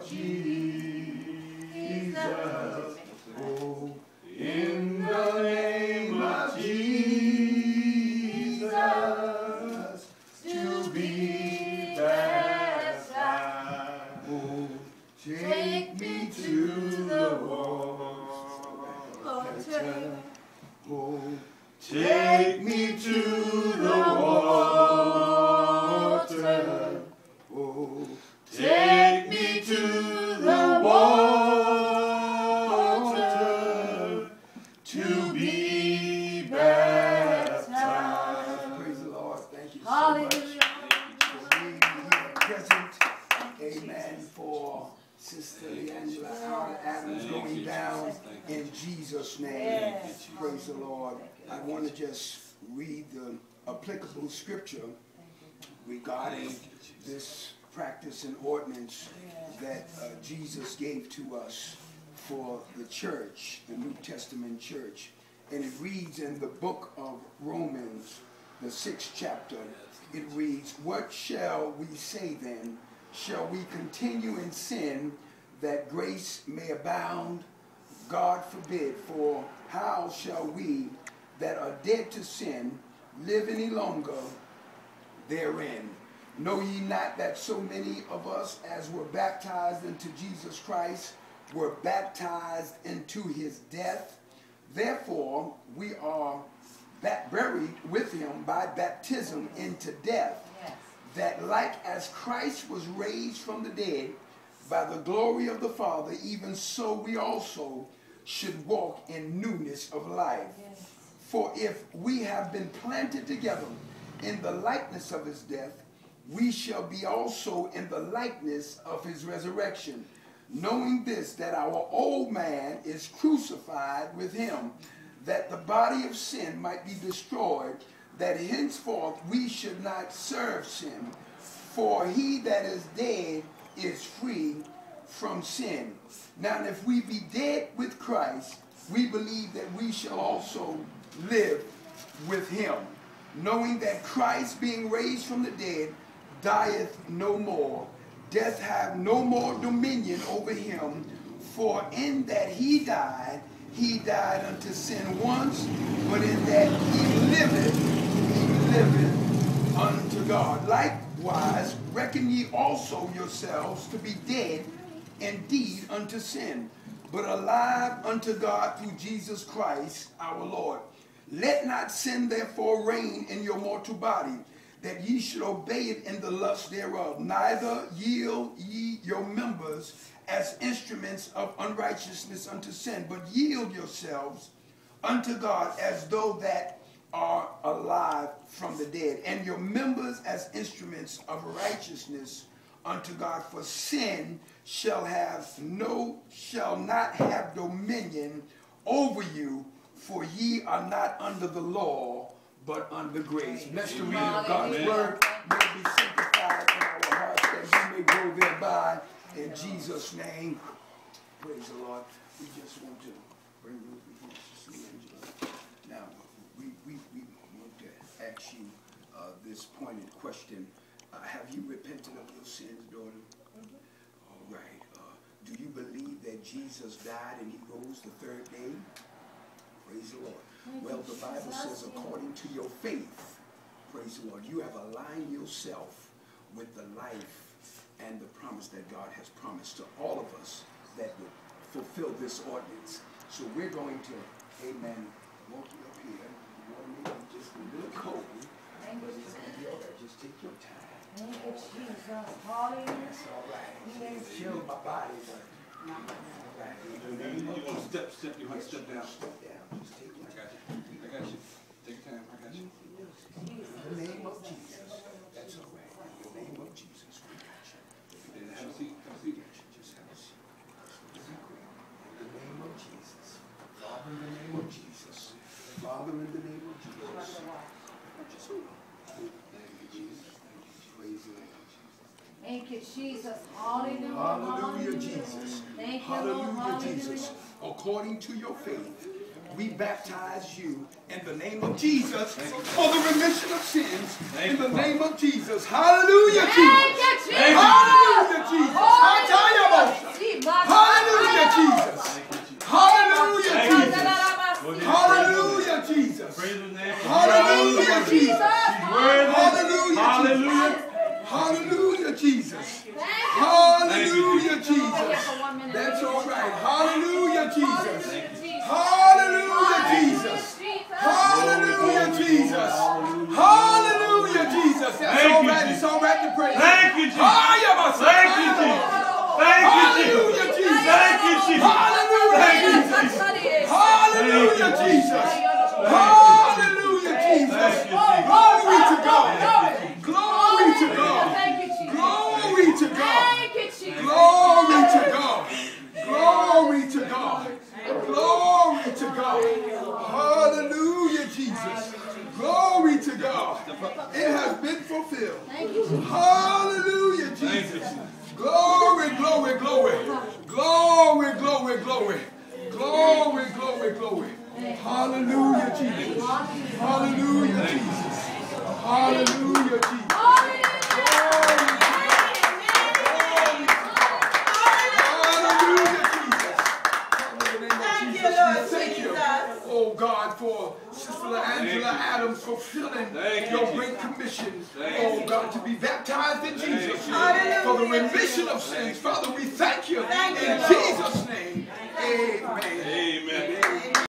Jesus. You so much here present. Amen. For Sister Leangela Howard Adams going down in Jesus' name. Praise the Lord. I want to just read the applicable scripture regarding this practice and ordinance that uh, Jesus gave to us for the church, the New Testament church. And it reads in the book of Romans, the sixth chapter, it reads, What shall we say then? Shall we continue in sin that grace may abound? God forbid, for how shall we that are dead to sin live any longer therein? Know ye not that so many of us as were baptized into Jesus Christ were baptized into his death? Therefore, we are buried with him by baptism into death, that like as Christ was raised from the dead by the glory of the Father, even so we also should walk in newness of life. For if we have been planted together in the likeness of his death, we shall be also in the likeness of his resurrection. Knowing this, that our old man is crucified with him, that the body of sin might be destroyed, that henceforth we should not serve sin. For he that is dead is free from sin. Now, if we be dead with Christ, we believe that we shall also live with him, knowing that Christ, being raised from the dead, dieth no more. Death have no more dominion over him, for in that he died, he died unto sin once, but in that he liveth, he liveth unto God. Likewise, reckon ye also yourselves to be dead indeed unto sin, but alive unto God through Jesus Christ our Lord. Let not sin therefore reign in your mortal body, that ye should obey it in the lust thereof. Neither yield ye your members as instruments of unrighteousness unto sin, but yield yourselves unto God as though that are alive from the dead, and your members as instruments of righteousness unto God. For sin shall have no, shall not have dominion over you, for ye are not under the law, but under grace. Bless the reading of God's Amen. word. May be sanctified in our hearts that we may grow thereby. In Jesus' name, praise the Lord. We just want to bring you before Sister Angela. Now, we, we, we want to ask you uh, this pointed question. Uh, have you repented of your sins, daughter? All right. Uh, do you believe that Jesus died and he rose the third day? Praise the Lord. Well, the Bible says, according to your faith, praise the Lord, you have aligned yourself with the life and the promise that God has promised to all of us that would fulfill this ordinance. So we're going to, amen, walk you up here. You want me to just a little cold, but it's going to be all right. Just take your time. Thank you, Jesus. Hallelujah. That's all right. Chill my body, but all right. In the name of You want to step, step, you want to step down. Step down. Just take your I got you. I got you. Take your time. I got you. In the name of Jesus. That's all right. In the name of Jesus, we got you. And have a seat. Have a seat. Just have a seat. Just be quick. In the name of Jesus. Father, in the name of Jesus. Father, in the name of Jesus. Just hold on. Thank you, Jesus. Praise the Lord. Thank you, Jesus. Hallelujah. Hallelujah, Jesus. Thank you, Lord. Hallelujah, Jesus. According to your faith, we baptize you in the name of Jesus for the remission of sins. in the name of Jesus. Hallelujah, Jesus. Hallelujah, Jesus. Hallelujah, Jesus. Hallelujah, Jesus. Hallelujah, Jesus. Hallelujah, Jesus. Hallelujah, Hallelujah, Jesus. Hallelujah, Jesus. That's all right. Hallelujah, Jesus. Hallelujah, Jesus. Hallelujah, Jesus. Hallelujah, Jesus. It's all right. It's to praise. Thank you, Jesus. Thank you, Jesus. real. Hallelujah, Jesus. Glory, glory, glory. Glory, glory, glory. Glory, glory, glory. Hallelujah, Jesus. Hallelujah, Jesus. Hallelujah, Jesus. Angela Adams fulfilling Thank your Jesus. great commission, Thank oh you. God, to be baptized in Jesus' name for the remission of sins. Father, we thank you Thank in Lord. Jesus' name. Amen.